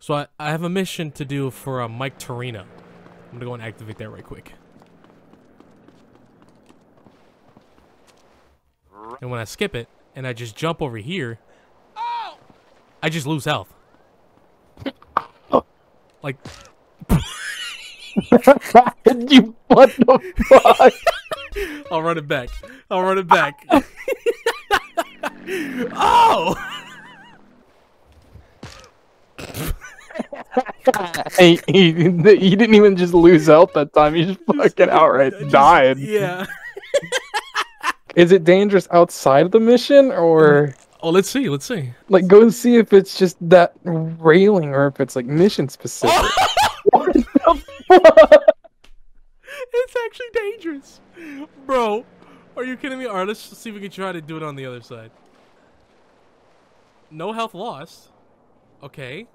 So I, I have a mission to do for uh, Mike Toreno. I'm gonna go and activate that right quick. And when I skip it and I just jump over here, I just lose health. Like you what the fuck? I'll run it back. I'll run it back. oh! Hey, he, he didn't even just lose health that time. He just fucking outright Just- died. Yeah. Is it dangerous outside of the mission, or Oh, let's see. Let's see. like go and see if it's just that railing, or if it's like mission specific? what the fuck? It's actually dangerous, bro. Are you kidding me? All right, let's see if we can try to do it on the other side. No health lost. Okay.